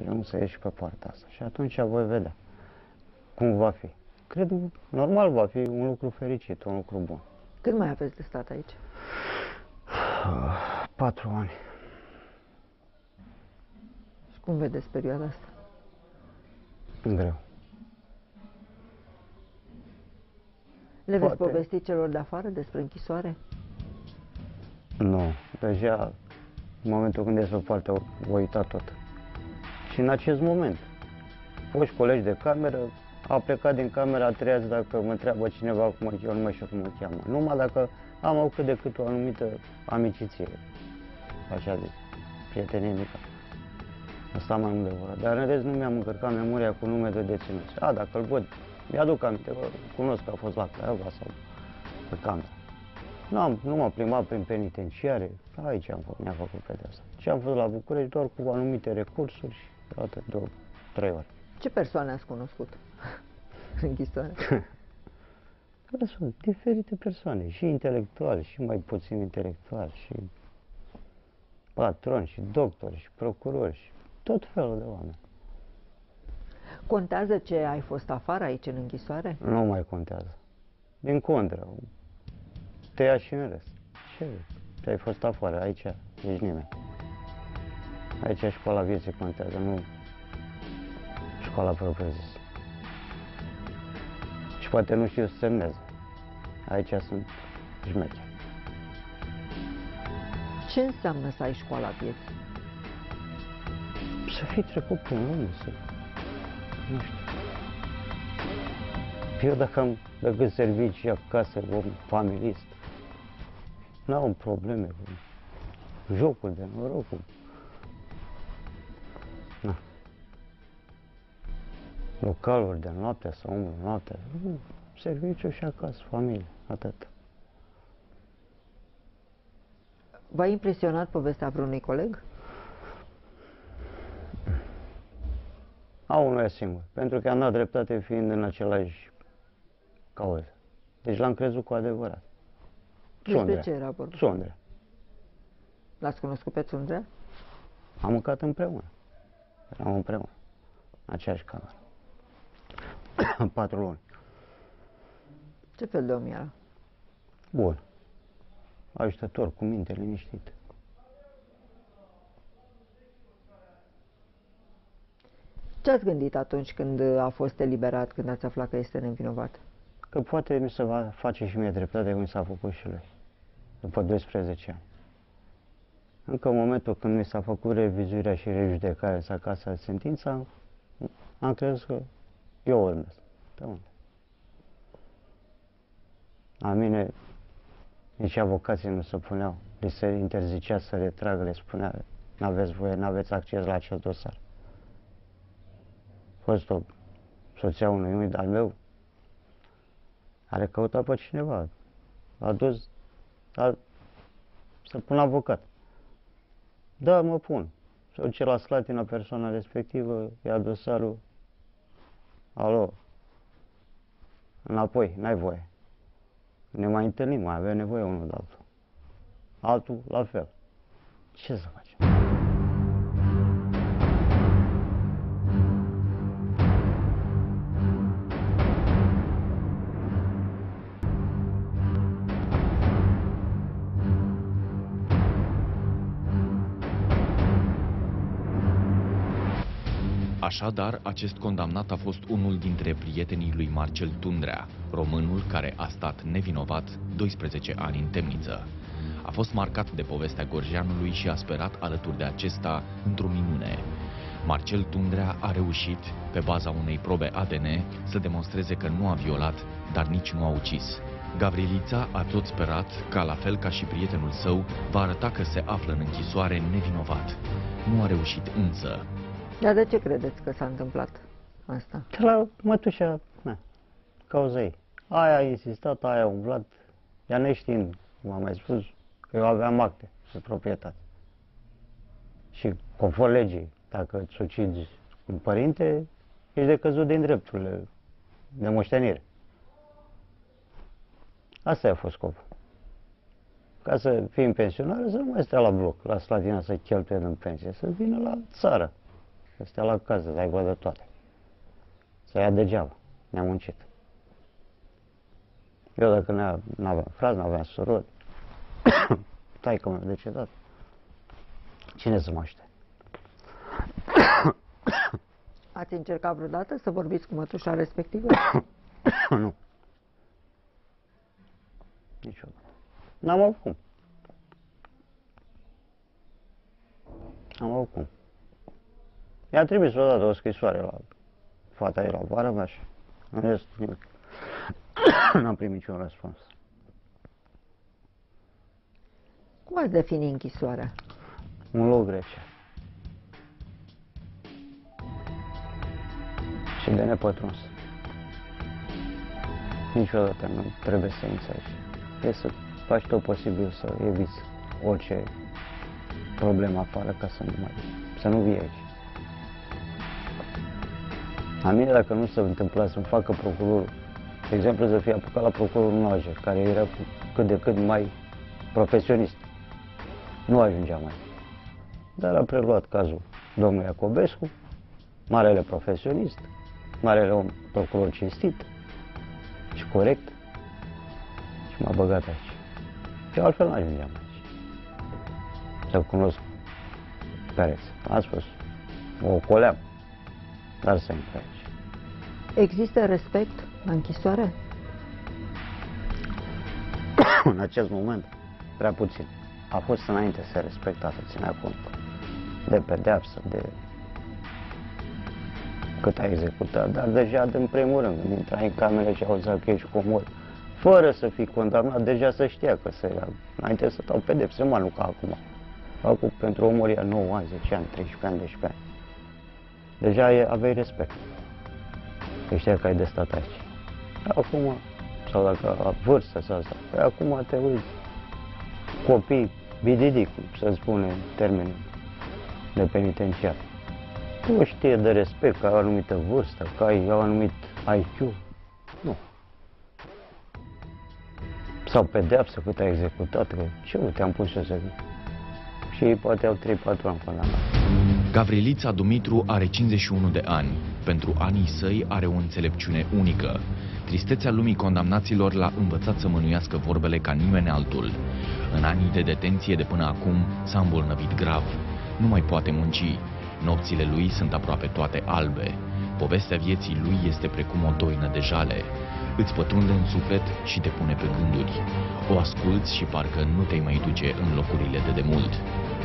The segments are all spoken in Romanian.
ajung să ieși pe partea asta. Și atunci voi vedea cum va fi. Cred, normal va fi un lucru fericit, un lucru bun. Cât mai aveți de stat aici? Patru ani. Și cum vedeți perioada asta? Greu. Le veți Poate. povesti celor de afară despre închisoare? Nu. Deja, în momentul când ies pe partea, voi uita tot. Și în acest moment, foști colegi de cameră, a plecat din camera a treia zi dacă mă întreabă cineva cum mă, eu nu mai știu cum mă cheamă. Numai dacă am avut cât de cât o anumită amiciție, așa zis, prietenie mică. Asta mai mult de voră. Dar în rest nu mi-am încărcat memoria cu nume de deținuți. A, dacă îl văd, mi-aduc aminte, bă, cunosc că a fost la Craiova sau pe camera. Nu, am, nu m-am plimbat prin penitenciare, aici am făcut, mi-a făcut pedeapsa. Și am fost la București doar cu anumite recursuri și atât, două, trei ori. Ce persoane ați cunoscut în închisoare? Dar sunt diferite persoane, și intelectuali, și mai puțin intelectuali, și patroni, și doctori, și procurori, și tot felul de oameni. Contează ce ai fost afară aici în închisoare? Nu mai contează. Din contră, te ia și în rest. Ce? Te-ai fost afară, aici ești nimeni. Aici școala vieții contează, nu școala propriu-zisă. Și poate nu știu să semnez. Aici sunt șmecheri. Ce înseamnă să ai școala vieții? Să fii trecut prin lume, să... Nu știu. Eu dacă am dacă servicii acasă, om familist, n-am probleme cu jocul de noroc, cu... Localuri de noapte sau umblă noaptea, nu, serviciu și acasă, familie, atât. V-a impresionat povestea vreunui coleg? A unul singur, pentru că am dat dreptate fiind în același cauză. Deci l-am crezut cu adevărat. Despre Sondrea. ce era vorba? Sondrea. L-ați cunoscut pe Țundrea? Am mâncat împreună. Eram împreună. În aceeași cameră. Patru luni. Ce fel de om era? Bun. Ajutător, cu minte liniștit. Ce ați gândit atunci când a fost eliberat, când ați aflat că este nevinovat? Că poate mi se va face și mie dreptate cum s-a făcut și lui. După 12 ani. Încă în momentul când mi s-a făcut revizuirea și rejudecarea sa casa sentința, am crezut că eu urmez. Pe unde? La mine nici avocații nu se puneau. Li se interzicea să retragă, le spunea, n-aveți voie, n-aveți acces la acest dosar. A fost o soția unui unui al meu, are căutat pe cineva. A dus a, să pun avocat. Da, mă pun. Se duce la Slatina persoana respectivă, ia dosarul. Alo, înapoi, n-ai voie. Ne mai întâlnim, mai avem nevoie unul de altul. Altul, la fel. Ce să facem? Așadar, acest condamnat a fost unul dintre prietenii lui Marcel Tundrea, românul care a stat nevinovat 12 ani în temniță. A fost marcat de povestea Gorjeanului și a sperat alături de acesta într-o minune. Marcel Tundrea a reușit, pe baza unei probe ADN, să demonstreze că nu a violat, dar nici nu a ucis. Gavrilița a tot sperat ca, la fel ca și prietenul său, va arăta că se află în închisoare nevinovat. Nu a reușit însă, Dar de ce credeți că s-a întâmplat asta? De la mătușa, na, cauza ei. Aia a insistat, aia a umblat, ea neștiind, cum am mai spus, că eu aveam acte de proprietate. Și conform legii, dacă îți ucizi un părinte, ești decăzut din drepturile de moștenire. Asta a fost scopul. Ca să fii în pensionare, să nu mai stea la bloc, la Slatina să cheltuie în pensie, să vină la țară. Să stea la casă, să aibă de toate. Să ia degeaba. Ne-am muncit. Eu dacă nu aveam frați, nu aveam surori, taică mi-a decedat. Cine să mă aștept? Ați încercat vreodată să vorbiți cu mătușa respectivă? nu. Niciodată. N-am avut cum. Am avut cum. I-a trimis odată o scrisoare la fata ei la vară mea și în rest nimic. N-am primit niciun răspuns. Cum ați defini închisoarea? Un loc rece. Și de nepătruns. Niciodată nu trebuie să inți aici. Trebuie să faci tot posibil să eviți orice problemă afară ca să nu mai, să nu vii aici. La mine dacă nu se întâmpla să-mi facă procurorul, de exemplu să fie apucat la procurorul Noaje, care era cât de cât mai profesionist, nu ajungeam mai. Dar a preluat cazul domnului Iacobescu, marele profesionist, marele om procuror cinstit și corect și m-a băgat aici. Și altfel nu ajungeam aici. Să cunosc pereți. Am spus, o coleam, dar să intru aici. Există respect la închisoare? în acest moment, prea puțin. A fost înainte să respecta, să ținea cont de pedeapsă, de cât a executat, dar deja din primul rând, când intrai în cameră și auzea că ești comod, fără să fii condamnat, deja să știa că se ia. Înainte să dau pedepse, mă, nu ca acum. Acum, pentru omoria 9 ani, 10 ani, 13 ani, 12 ani. Deja e, aveai respect. Că știa că ai de stat aici. Acum, sau dacă la vârstă sau asta, păi acum te uiți, copii, BDD, cum se spune în termeni de penitenciar. Nu știe de respect, că ai o anumită vârstă, că ai un anumit IQ. Nu. Sau pedeapsă cât ai executat, că ce te-am pus eu să vin. Și ei poate au 3-4 ani condamnat. Gavrilița Dumitru are 51 de ani. Pentru anii săi are o înțelepciune unică. Tristețea lumii condamnaților l-a învățat să mânuiască vorbele ca nimeni altul. În anii de detenție de până acum s-a îmbolnăvit grav. Nu mai poate munci. Nopțile lui sunt aproape toate albe. Povestea vieții lui este precum o doină de jale. Îți pătrunde în suflet și te pune pe gânduri. O asculți și parcă nu te mai duce în locurile de demult.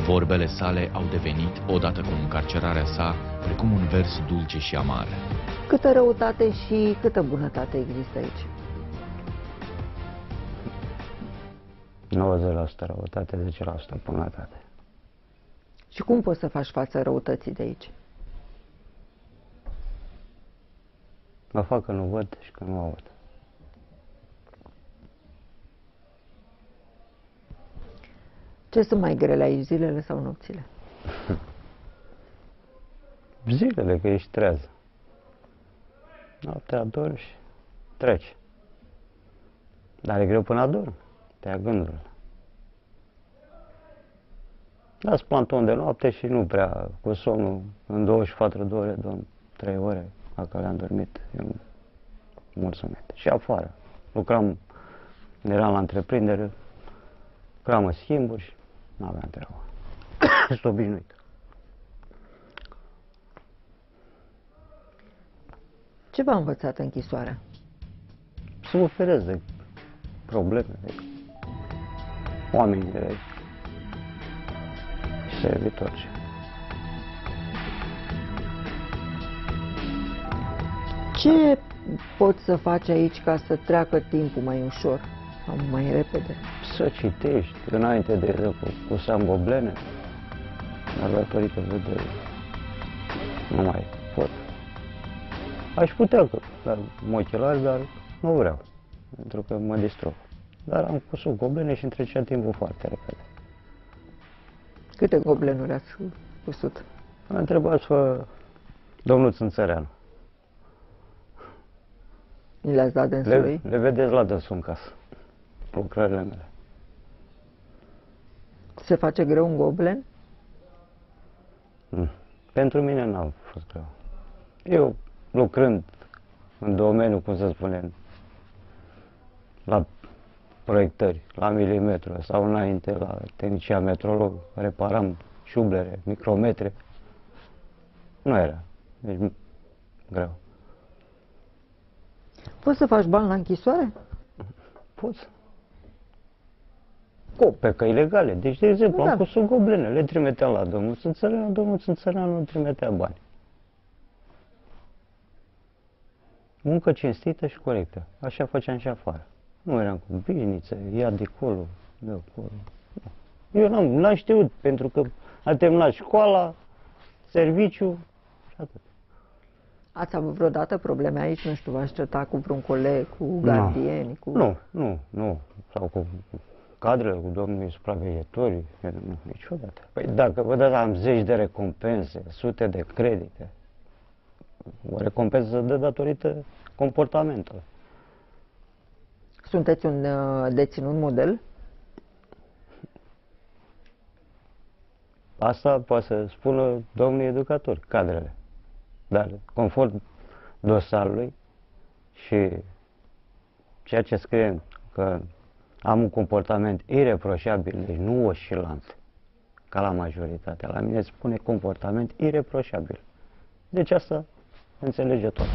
Vorbele sale au devenit, odată cu încarcerarea sa, precum un vers dulce și amar. Câtă răutate și câtă bunătate există aici? 90% răutate, 10% bunătate. Și cum poți să faci față răutății de aici? Mă fac că nu văd și că nu aud. Ce sunt mai grele aici, zilele sau nopțile? Zilele, că ești treaz. Noaptea adormi și treci. Dar e greu până adormi. Te ia gândurile. Dați planton de noapte și nu prea cu somnul în 24 de ore, doar 3 ore, dacă le-am dormit, eu mulțumit. Și afară. Lucram, eram la întreprindere, lucram în schimburi și nu aveam treabă. Sunt obișnuit. Ce v-a învățat închisoarea? Să mă feresc de probleme, de oameni de și să evit orice. Ce poți să faci aici ca să treacă timpul mai ușor sau mai repede? Să citești înainte de cu, cu Sam Goblene, dar datorită vederii nu mai pot. Aș putea, că dar mă ochelari, dar nu vreau, pentru că mă distrug. Dar am pus goblene și întrecea timpul foarte repede. Câte goblenuri ați pusut? Am întrebat pe domnul Țânțăreanu. Ni le-ați dat Le, dânsului? le vedeți la dânsul în casă, lucrările mele. Se face greu un goblen? Mm. Pentru mine n-a fost greu. Eu, lucrând în domeniu, cum să spunem, la proiectări, la milimetru sau înainte la tehnicia metrolog, reparam șublere, micrometre. Nu era. Deci, greu. Poți să faci bani la închisoare? Poți. Cu, pe căi legale. Deci, de exemplu, Da. am pus goblene, le trimiteam la domnul Țânțăreanu, domnul Țânțăreanu nu trimitea bani. Muncă cinstită și corectă. Așa făceam și afară. Nu eram cu biznițe, ia de acolo, de acolo. Nu. Eu n-am, n-am știut, pentru că a terminat școala, serviciu și atât. Ați avut vreodată probleme aici? Nu știu, v-ați certat cu vreun coleg, cu gardieni? Cu... Nu, nu, nu. Sau cu cadrele, cu domnii supraveghetori, nu, niciodată. Păi dacă vă dați, am zeci de recompense, sute de credite. O recompensă se dă datorită comportamentului. Sunteți un uh, deținut model? Asta poate să spună domnii educatori, cadrele. Dar conform dosarului și ceea ce scrie că am un comportament ireproșabil, deci nu oscilant, ca la majoritatea. La mine spune comportament ireproșabil. Deci asta înțelege tot.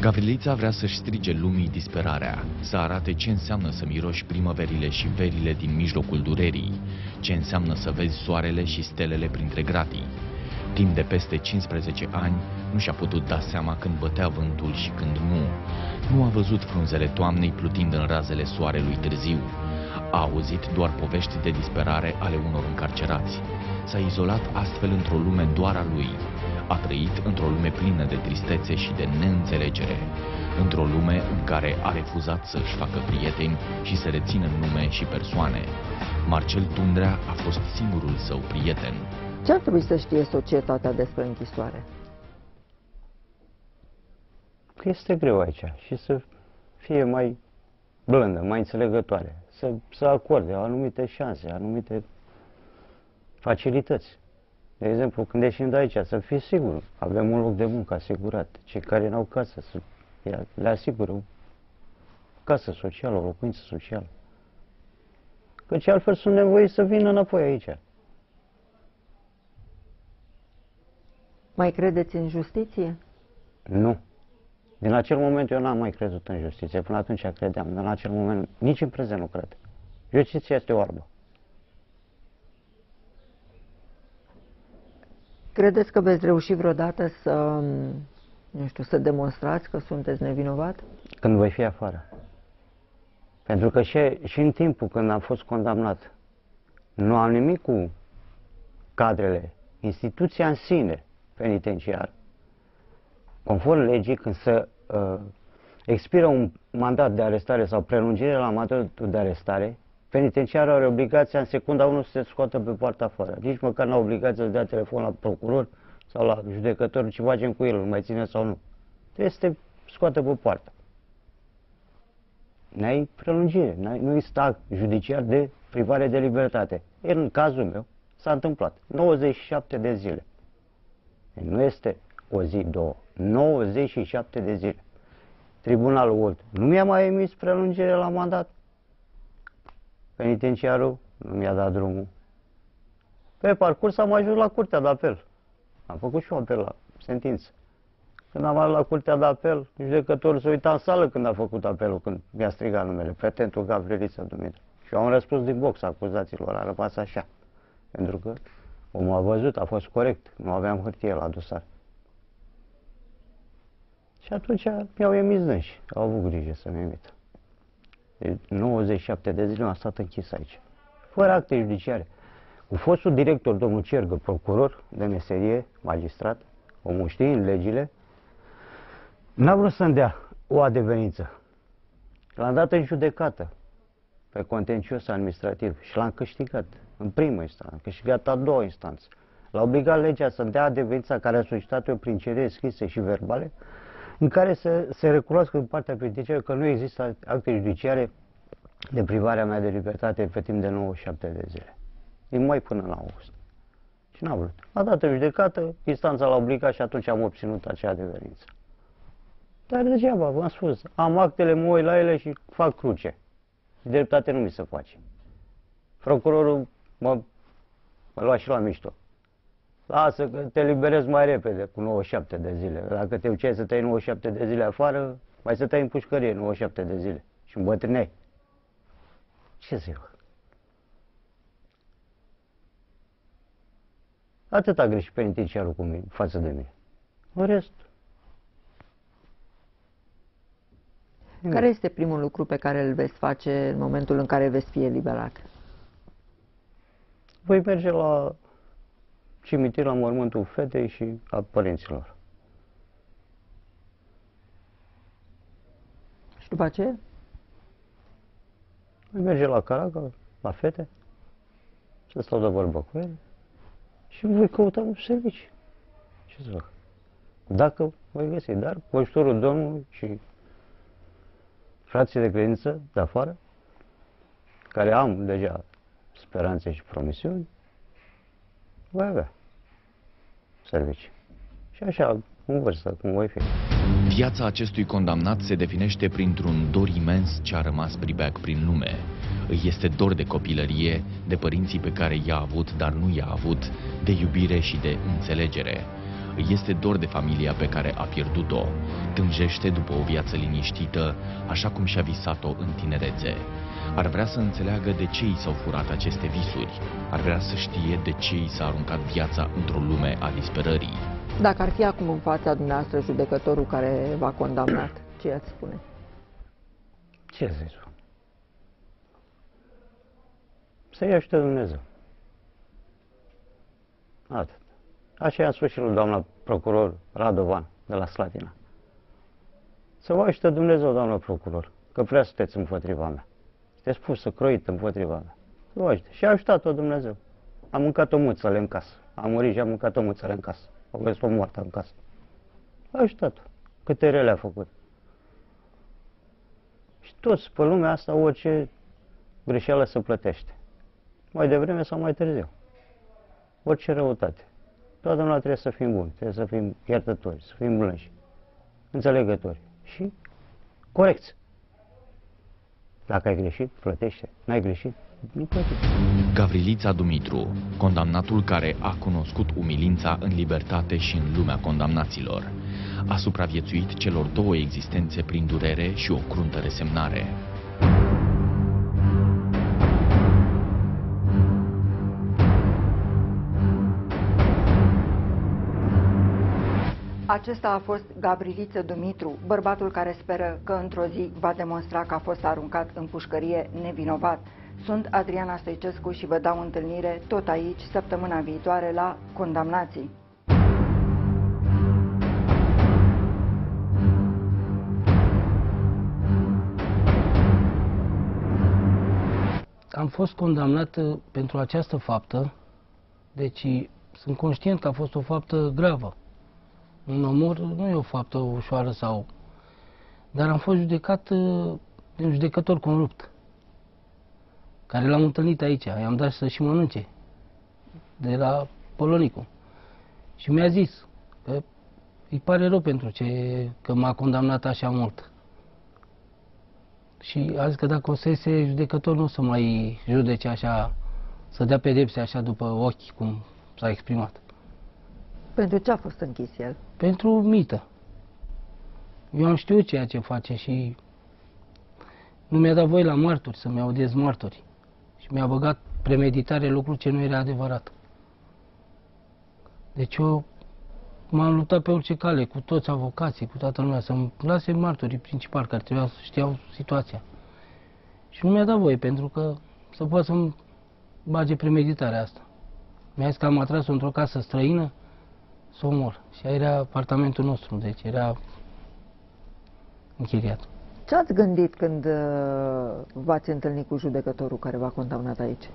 Gavrilița vrea să-și strige lumii disperarea, să arate ce înseamnă să miroși primăverile și verile din mijlocul durerii, ce înseamnă să vezi soarele și stelele printre gratii. Timp de peste 15 ani nu și-a putut da seama când bătea vântul și când nu. Nu a văzut frunzele toamnei plutind în razele soarelui târziu. A auzit doar povești de disperare ale unor încarcerați. S-a izolat astfel într-o lume doar a lui. A trăit într-o lume plină de tristețe și de neînțelegere. Într-o lume în care a refuzat să își facă prieteni și să rețină nume și persoane. Marcel Tundrea a fost singurul său prieten. Ce ar trebui să știe societatea despre închisoare? Că este greu aici și să fie mai blândă, mai înțelegătoare, să, să acorde anumite șanse, anumite facilități. De exemplu, când ieșim de aici, să fii sigur, avem un loc de muncă asigurat. Cei care n-au casă, să ia- le asigură o casă socială, o locuință socială. Căci altfel sunt nevoiți să vină înapoi aici. Mai credeți în justiție? Nu. Din acel moment eu n-am mai crezut în justiție. Până atunci credeam. Dar în acel moment, nici în prezent nu cred. Justiția este oarbă. Credeți că veți reuși vreodată să, nu știu, să demonstrați că sunteți nevinovat? Când voi fi afară. Pentru că și, și în timpul când am fost condamnat, nu am nimic cu cadrele, instituția în sine penitenciară. Conform legii, când se uh, expiră un mandat de arestare sau prelungire la mandatul de arestare, penitenciarul are obligația în secunda 1 să se scoată pe poarta afară. Nici măcar nu au obligația să dea telefon la procuror sau la judecător ce facem cu el, îl mai ține sau nu. Trebuie să te scoată pe poartă. N-ai prelungire, n-ai, nu există act judiciar de privare de libertate. Iar în cazul meu s-a întâmplat 97 de zile. Deci nu este o zi, două, 97 de zile. Tribunalul Olt nu mi-a mai emis prelungire la mandat. Penitenciarul nu mi-a dat drumul. Pe parcurs am ajuns la curtea de apel. Am făcut și un apel la sentință. Când am ajuns la curtea de apel, judecătorul s-a uitat în sală când a făcut apelul, când mi-a strigat numele, petentul Gavrilița Dumitru. Și eu am răspuns din box acuzațiilor, a rămas așa. Pentru că omul a văzut, a fost corect, nu aveam hârtie la dosar. Și atunci mi-au emis dânsi, au avut grijă să-mi emită. Deci 97 de zile am stat închis aici, fără acte judiciare. Cu fostul director, domnul Cergă, procuror de meserie, magistrat, omul știind legile, n-a vrut să-mi dea o adeverință. L-am dat în judecată pe contencios administrativ și l-am câștigat în primă instanță, am câștigat a doua instanță. L-a obligat legea să-mi dea adeverința care a solicitat-o prin cereri scrise și verbale, în care să se recunoască în partea penitenciară că nu există acte judiciare de privarea mea de libertate pe timp de 97 de zile. Din mai până la august. Și n-a vrut. A dat în judecată, instanța l-a obligat și atunci am obținut acea adeverință. Dar degeaba, v-am spus, am actele, mă uit la ele și fac cruce. Dreptate nu mi se face. Procurorul mă, mă lua și la mișto. Lasă că te liberezi mai repede, cu 97 de zile. Dacă te uceai să tai 97 de zile afară, mai să tai în pușcărie 97 de zile. Și îmbătrâneai. Ce să fac? Atât a greșit penitenciarul cu mine, față de mine. În rest, Care este primul lucru pe care îl veți face în momentul în care veți fi eliberat? Voi merge la cimitir la mormântul fetei și a părinților. Și după aceea? Voi merge la Caraca, la fete, să stau de vorbă cu ele și voi căuta un serviciu. Ce să fac? Dacă voi găsi, dar cu ajutorul Domnului și frații de credință de afară, care am deja speranțe și promisiuni, voi avea servicii. Și așa, în vârstă, cum voi fi. Viața acestui condamnat se definește printr-un dor imens ce a rămas pribeac prin lume. Îi este dor de copilărie, de părinții pe care i-a avut, dar nu i-a avut, de iubire și de înțelegere. Îi este dor de familia pe care a pierdut-o. Tânjește după o viață liniștită, așa cum și-a visat-o în tinerețe. Ar vrea să înțeleagă de ce i s-au furat aceste visuri. Ar vrea să știe de ce i s-a aruncat viața într-o lume a disperării. Dacă ar fi acum în fața dumneavoastră judecătorul care v-a condamnat, ce ați spune? Ce să spun? Să-i ajute Dumnezeu. Atât. Așa i-a spus și lui doamna procuror Radovan de la Slatina. Să vă ajute Dumnezeu, doamna procuror, că prea sunteți împotriva mea. Sunteți pusă, croită împotriva mea. Să vă ajute. Și a ajutat-o Dumnezeu. Am mâncat o muțăle în casă. Am murit și am mâncat o muțăle în casă. O vezi pe moartă în casă. A ajutat-o. Câte rele a făcut. Și toți pe lumea asta orice greșeală se plătește. Mai devreme sau mai târziu. Orice răutate. Totdeauna trebuie să fim buni, trebuie să fim iertători, să fim blânși, înțelegători și corecți. Dacă ai greșit, plătește. N-ai greșit, nu plătește. Gavrilița Dumitru, condamnatul care a cunoscut umilința în libertate și în lumea condamnaților, a supraviețuit celor două existențe prin durere și o cruntă resemnare. Acesta a fost Gabriliță Dumitru, bărbatul care speră că într-o zi va demonstra că a fost aruncat în pușcărie nevinovat. Sunt Adriana Stoicescu și vă dau întâlnire tot aici săptămâna viitoare la Condamnații. Am fost condamnat uh, pentru această faptă, deci sunt conștient că a fost o faptă gravă. Un omor nu e o faptă ușoară sau... Dar am fost judecat uh, de un judecător corupt, care l-am întâlnit aici. I-am dat să și mănânce, de la Polonicu. Și mi-a zis că îi pare rău pentru ce, că m-a condamnat așa mult. Și a zis că dacă o să iese judecător nu o să mai judece așa, să dea pedepse așa după ochi, cum s-a exprimat. Pentru ce a fost închis el? Pentru mită. Eu am știut ceea ce face și nu mi-a dat voie la martori să-mi audiez martori. Și mi-a băgat premeditare lucru ce nu era adevărat. Deci eu m-am luptat pe orice cale, cu toți avocații, cu toată lumea, să-mi lase martorii principali care trebuiau să știau situația. Și nu mi-a dat voie, pentru că să poată să-mi bage premeditarea asta. Mi-a zis că am atras într-o casă străină să o omor. Și aia era apartamentul nostru, deci era închiriat. Ce ați gândit când uh, v-ați întâlnit cu judecătorul care v-a condamnat aici?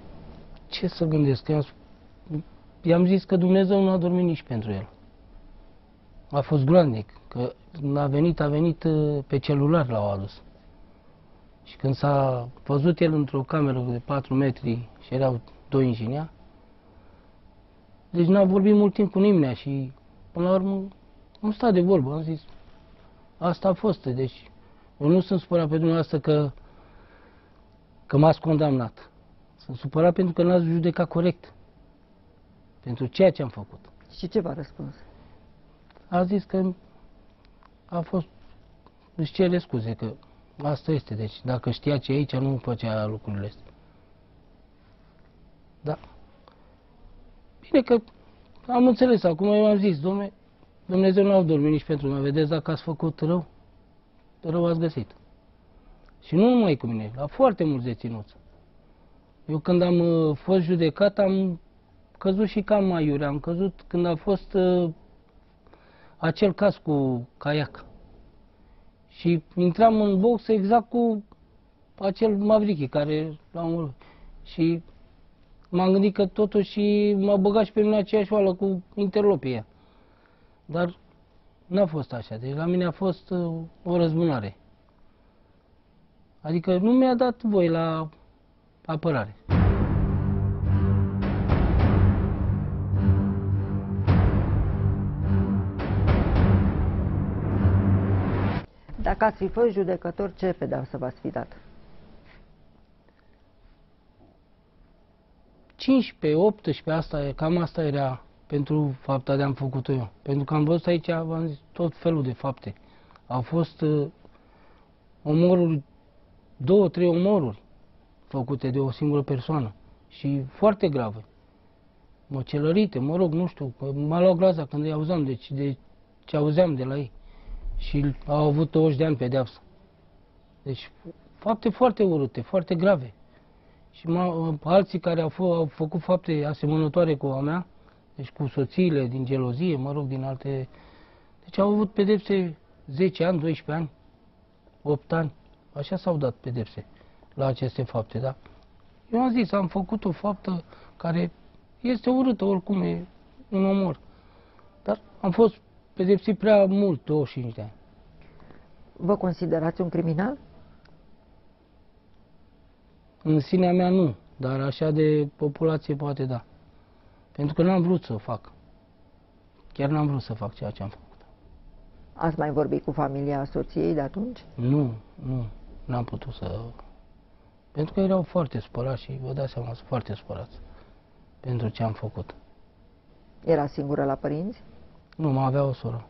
Ce să gândesc? I-am, sp- i-am zis că Dumnezeu nu a dormit nici pentru el. A fost groaznic, că a venit, a venit uh, pe celular l-au adus. Și când s-a văzut el într-o cameră de 4 metri și erau doi ingineri, Deci n-am vorbit mult timp cu nimeni și până la urmă am stat de vorbă, am zis, asta a fost, deci eu nu sunt supărat pe dumneavoastră că, că m-ați condamnat. Sunt supărat pentru că n-ați judecat corect. Pentru ceea ce am făcut. Și ce v-a răspuns? A zis că a fost, își cere scuze, că asta este, deci dacă știa ce e aici, nu făcea lucrurile astea. Da. Bine că am înțeles, acum eu am zis, domne, Dumnezeu nu a dormit nici pentru mine, vedeți dacă ați făcut rău, rău ați găsit. Și nu numai cu mine, la foarte mulți deținuți. Eu când am uh, fost judecat am căzut și cam mai iure, am căzut când a fost uh, acel caz cu caiac. Și intram în box exact cu acel Mavrichi care l-am urmărit. Și m-am gândit că totuși m-a băgat și pe mine aceeași oală cu interlopia. Dar n-a fost așa. Deci la mine a fost uh, o răzbunare. Adică nu mi-a dat voi la apărare. Dacă ați fi fost judecător, ce pedeapsă v-ați fi dat? 15, 18, asta e, cam asta era pentru fapta de am făcut-o eu. Pentru că am văzut aici, v-am zis, tot felul de fapte. Au fost uh, omoruri, două, trei omoruri făcute de o singură persoană și foarte grave. Măcelărite, mă rog, nu știu, că m-a luat groaza când îi auzeam, deci de ce auzeam de la ei. Și au avut 20 de ani pedeapsă. Deci fapte foarte urâte, foarte grave. Și m- alții care au, fă, au făcut fapte asemănătoare cu a mea, deci cu soțiile din gelozie, mă rog, din alte... Deci au avut pedepse 10 ani, 12 ani, 8 ani. Așa s-au dat pedepse la aceste fapte, da? Eu am zis, am făcut o faptă care este urâtă, oricum e un omor. Dar am fost pedepsit prea mult, 25 de ani. Vă considerați un criminal? În sinea mea nu, dar așa de populație poate da. Pentru că n-am vrut să o fac. Chiar n-am vrut să fac ceea ce am făcut. Ați mai vorbit cu familia soției de atunci? Nu, nu, n-am putut să... Pentru că erau foarte spărați și vă dați seama, sunt foarte spărați pentru ce am făcut. Era singură la părinți? Nu, mai avea o soră.